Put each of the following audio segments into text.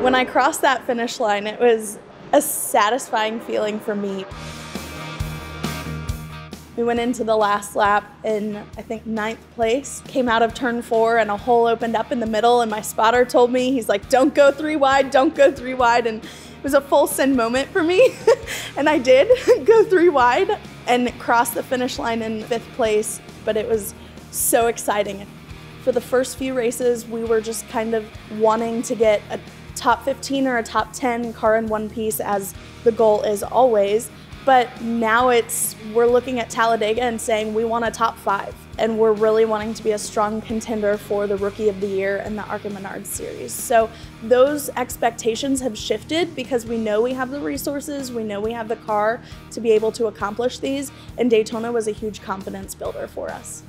When I crossed that finish line, it was a satisfying feeling for me. We went into the last lap in, I think, ninth place. Came out of turn four and a hole opened up in the middle and my spotter told me, he's like, don't go three wide, don't go three wide. And it was a full send moment for me. and I did go three wide and cross the finish line in fifth place. But it was so exciting. For the first few races, we were just kind of wanting to get a top 15 or a top 10 car in one piece as the goal is always. But now it's, we're looking at Talladega and saying we want a top five. And we're really wanting to be a strong contender for the Rookie of the Year and the ARCA Menard Series. So those expectations have shifted because we know we have the resources, we know we have the car to be able to accomplish these. And Daytona was a huge confidence builder for us.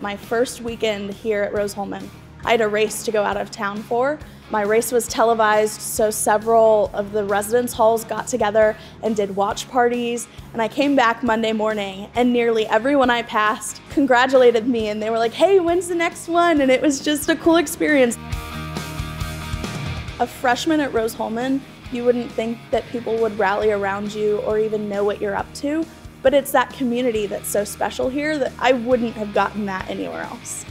My first weekend here at Rose-Hulman, I had a race to go out of town for. My race was televised, so several of the residence halls got together and did watch parties. And I came back Monday morning, and nearly everyone I passed congratulated me, and they were like, hey, when's the next one? And it was just a cool experience. A freshman at Rose-Hulman, you wouldn't think that people would rally around you or even know what you're up to, but it's that community that's so special here that I wouldn't have gotten that anywhere else.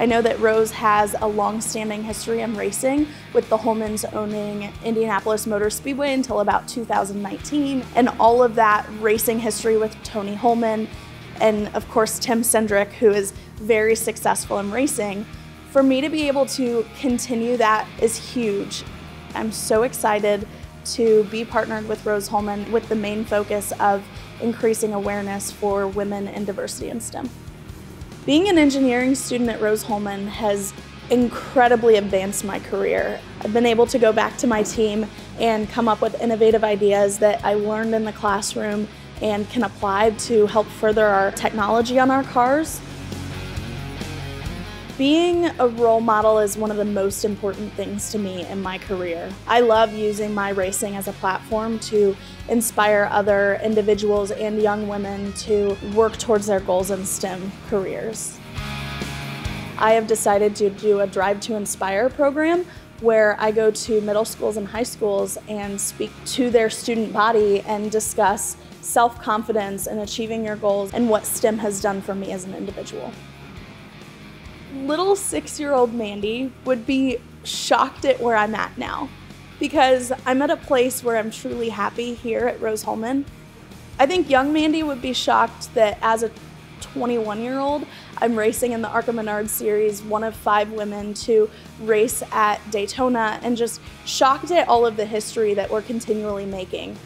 I know that Rose has a long-standing history in racing, with the Hulmans owning Indianapolis Motor Speedway until about 2019, and all of that racing history with Tony Hulman and of course Tim Cindric who is very successful in racing. For me to be able to continue that is huge. I'm so excited to be partnered with Rose Hulman with the main focus of increasing awareness for women in diversity in STEM. Being an engineering student at Rose-Hulman has incredibly advanced my career. I've been able to go back to my team and come up with innovative ideas that I learned in the classroom and can apply to help further our technology on our cars. Being a role model is one of the most important things to me in my career. I love using my racing as a platform to inspire other individuals and young women to work towards their goals in STEM careers. I have decided to do a Drive to Inspire program where I go to middle schools and high schools and speak to their student body and discuss self-confidence and achieving your goals and what STEM has done for me as an individual little six year old Mandy would be shocked at where I'm at now because I'm at a place where I'm truly happy here at Rose-Hulman. I think young Mandy would be shocked that as a 21 year old, I'm racing in the ARCA Menard series, one of five women to race at Daytona, and just shocked at all of the history that we're continually making.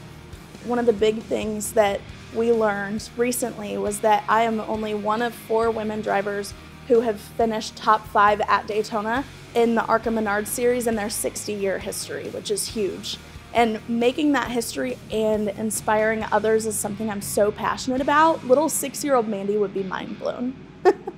One of the big things that we learned recently was that I am only one of four women drivers who have finished top five at Daytona in the ARCA Menard series in their 60 year history, which is huge. And making that history and inspiring others is something I'm so passionate about. Little six year old Mandy would be mind blown.